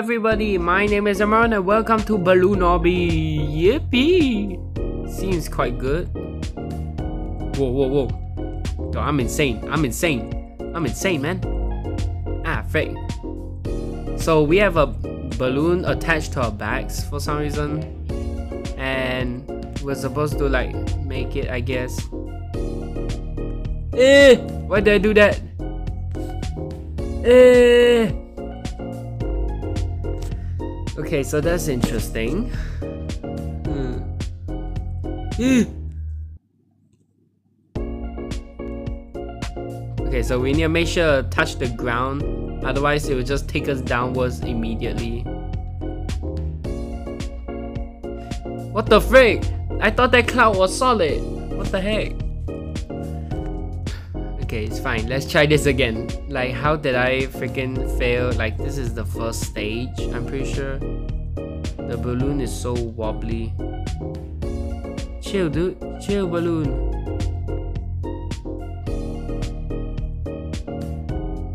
everybody, my name is Emereon and welcome to Balloon Obby. Yippee! Seems quite good. Whoa, whoa, whoa. Yo, I'm insane. I'm insane. I'm insane, man. Ah, frick. So we have a balloon attached to our backs for some reason. And we're supposed to like make it, I guess. Eh! Why did I do that? Eh! Okay, so that's interesting. Hmm. Okay, so we need to make sure to touch the ground, otherwise it will just take us downwards immediately. What the frick? I thought that cloud was solid. What the heck? Okay, it's fine. Let's try this again. Like, how did I freaking fail? Like, this is the first stage, I'm pretty sure. The balloon is so wobbly. Chill, dude. Chill, balloon.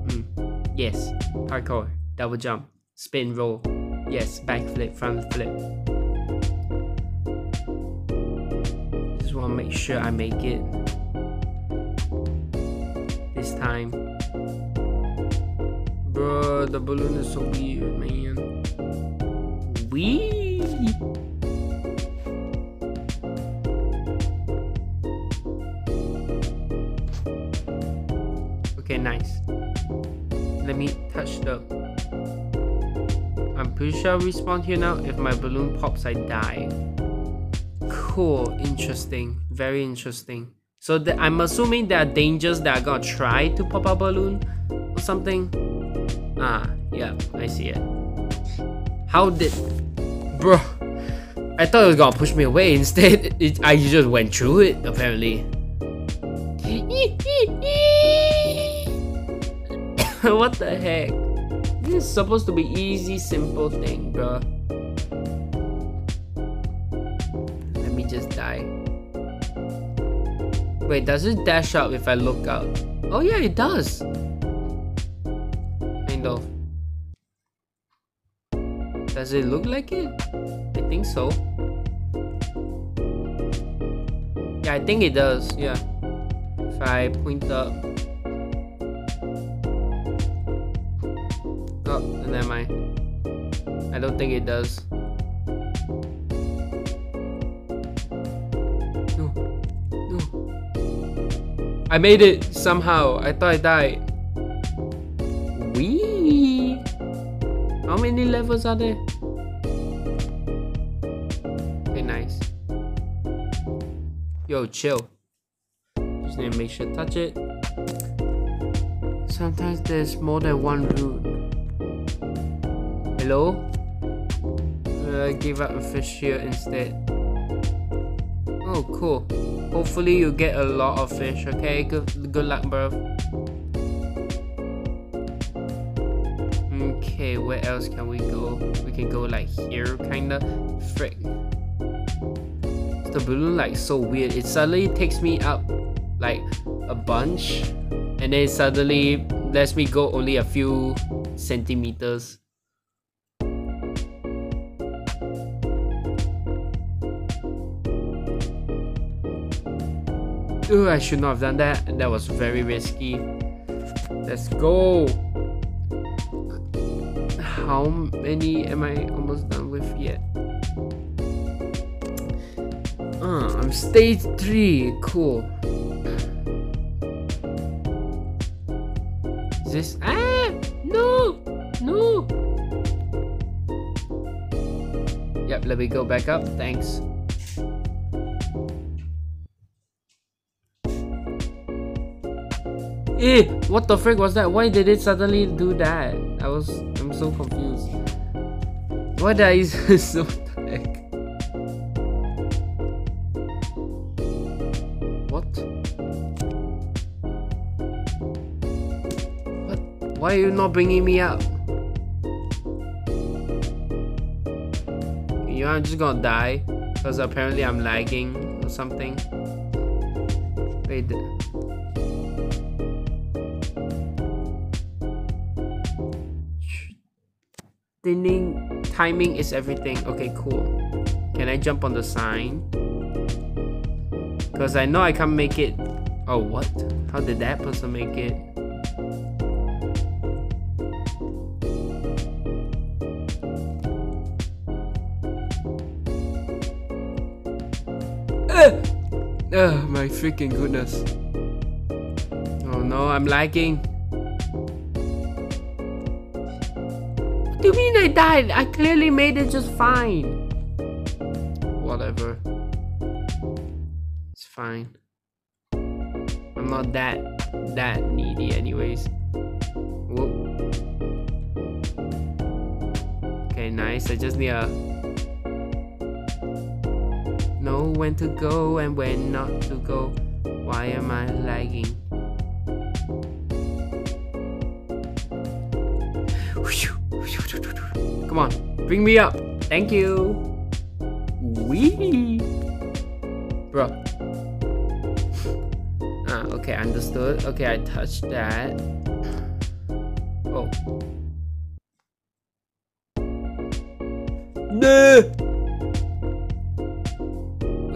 Hmm. Yes. Parkour. Double jump. Spin roll. Yes. Backflip, front flip. Just want to make sure I make it time. Bro, the balloon is so weird, man. Wee. Okay, nice. Let me touch the. I'm pretty sure I respawn here now. If my balloon pops, I die. Cool, interesting, very interesting. So I'm assuming there are dangers that are gonna try to pop a balloon or something. Ah, yeah, I see it. How did... Bro, I thought it was gonna push me away. Instead, it, I just went through it, apparently. what the heck? This is supposed to be easy, simple thing, bro. Let me just die. Wait, does it dash out if I look out? Oh yeah, it does. Kind of. Does it look like it? I think so. Yeah, I think it does, yeah. If I point up. Oh, never mind. I don't think it does. I made it somehow. I thought I died. Wee. How many levels are there? Okay, nice. Yo, chill. Just need to make sure to touch it. Sometimes there's more than one route. Hello? Uh, give up a fish here instead. Oh, cool. Hopefully you get a lot of fish, okay? Good, good luck, bro. Okay, where else can we go? We can go like here, kinda. Frick. The balloon like so weird. It suddenly takes me up like a bunch, and then suddenly lets me go only a few centimeters. Ooh, I should not have done that. That was very risky. Let's go. How many am I almost done with yet? Uh, I'm stage 3. Cool. Is this... Ah! No! No! Yep, let me go back up. Thanks. Eh, what the frick was that? Why did it suddenly do that? I was, I'm so confused. Why did so what the heck? What? What? Why are you not bringing me up? You know, I'm just gonna die because apparently I'm lagging or something. Wait. Timing, timing is everything. Okay, cool. Can I jump on the sign? Because I know I can't make it. Oh, what? How did that person make it? Oh my freaking goodness. Oh no, I'm lagging. Do you mean I died? I clearly made it just fine. Whatever. It's fine. I'm not that that needy anyways. Okay, nice. I just need a know when to go and when not to go. Why am I lagging? Come on, bring me up. Thank you. Wee. Bro. ah, okay, understood. Okay, I touched that. Oh. No!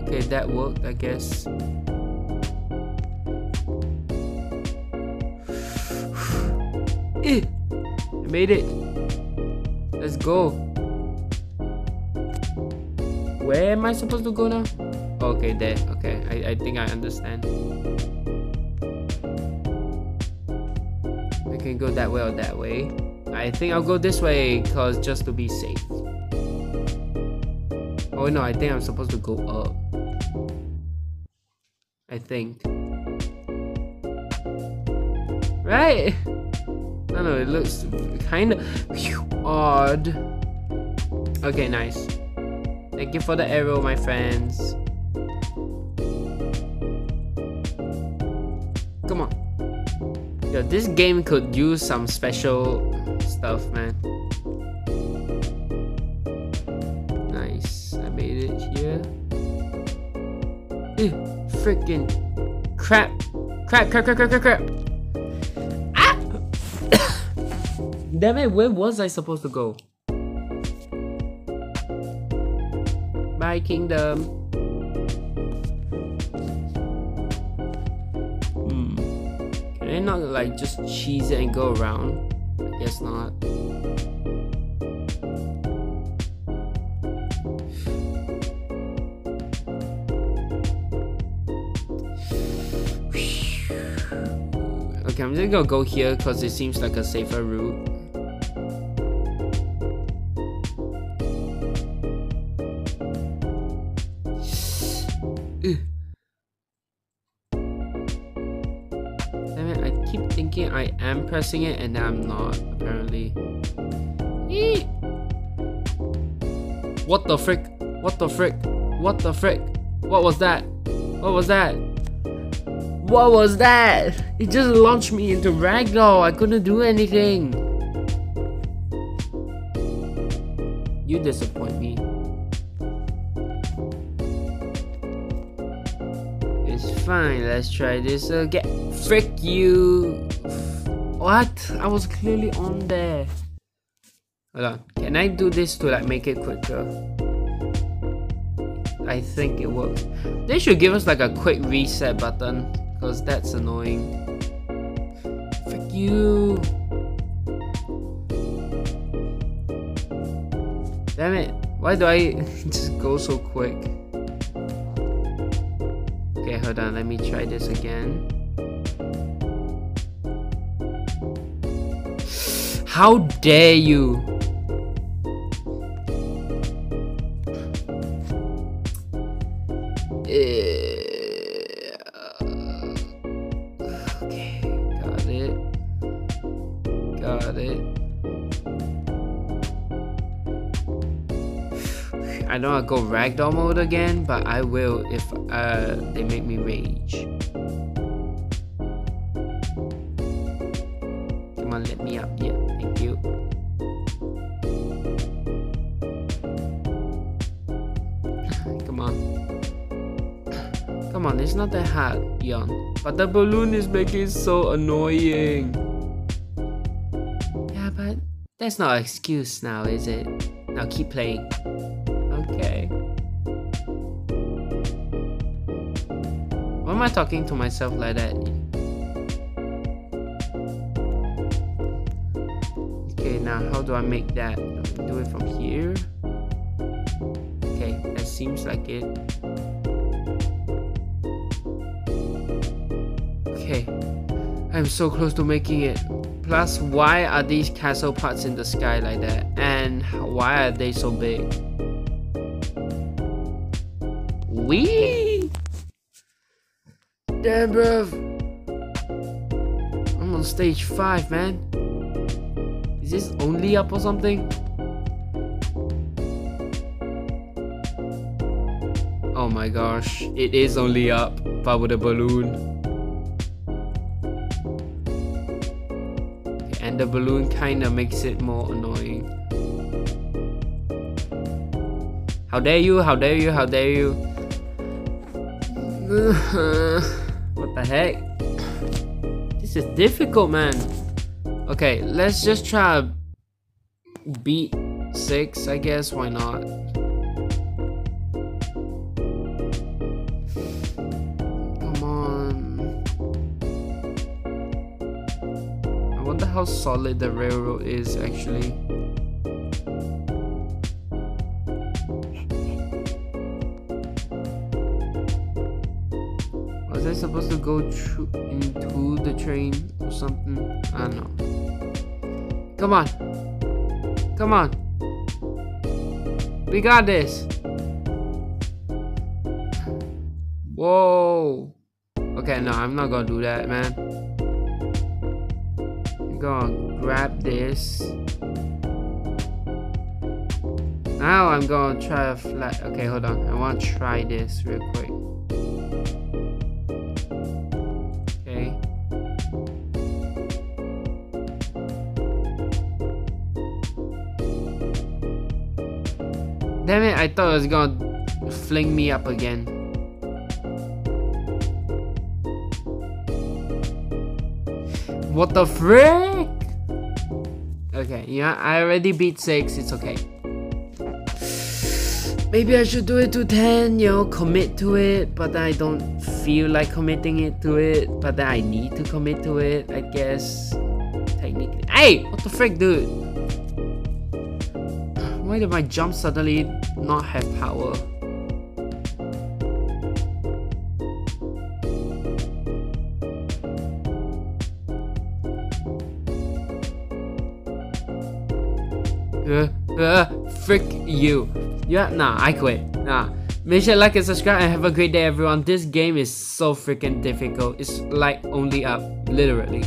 Okay, that worked, I guess. eh, I made it. Let's go. Where am I supposed to go now? Okay, there. Okay, I, I think I understand. I can go that way or that way. I think I'll go this way, cause just to be safe. Oh no, I think I'm supposed to go up. I think. Right? I don't know, it looks kind of odd. Okay, nice. Thank you for the arrow, my friends. Come on. Yo, this game could use some special stuff, man. Nice. I made it here. Ew, freaking crap. Crap, crap, crap, crap, crap, crap. Damn it, where was I supposed to go? Bye, kingdom. Hmm. Can I not like just cheese it and go around? I guess not. Okay, I'm just gonna go here because it seems like a safer route. Pressing it and I'm not, apparently. Eee! What the frick? What the frick? What the frick? What was that? What was that? What was that? It just launched me into ragdoll. I couldn't do anything. You disappoint me. It's fine. Let's try this again. Frick you. What? I was clearly on there. Hold on. Can I do this to like make it quicker? I think it works. They should give us like a quick reset button. Because that's annoying. Fuck you. Damn it. Why do I just go so quick? Okay, hold on. Let me try this again. How dare you? Okay, got it. Got it. I know I go ragdoll mode again, but I will if uh, they make me rage. Come on, let me up. Yeah, Come on, it's not that hard, Yon. But the balloon is making it so annoying. Yeah, but That's not an excuse now, is it? Now keep playing. Okay. Why am I talking to myself like that? Okay, now how do I make that? Do it from here? Okay, that seems like it. I'm so close to making it. Plus, why are these castle parts in the sky like that? And why are they so big? Wee! Damn, bruv. I'm on stage 5, man. Is this only up or something? Oh my gosh, it is only up, but with a balloon. The balloon kinda makes it more annoying. How dare you, how dare you, how dare you. what the heck? This is difficult, man. Okay, let's just try beat 6, I guess, why not? How solid the railroad is actually. Was I supposed to go into the train or something? I don't know. Come on. Come on. We got this. Whoa. Okay, no, I'm not gonna do that, man gonna grab this. Now I'm gonna try a flat. Okay, hold on. I want to try this real quick. Okay. Damn it, I thought it was gonna fling me up again. What the frick? Okay, yeah, I already beat 6, it's okay. Maybe I should do it to 10, you know, commit to it, but I don't feel like committing it to it, but I need to commit to it, I guess. Technically. Hey! What the frick, dude? Why did my jump suddenly not have power? Uh, uh, frick you. Yeah, nah, I quit. Nah. Make sure to like and subscribe and have a great day everyone. This game is so freaking difficult. It's like only up, literally.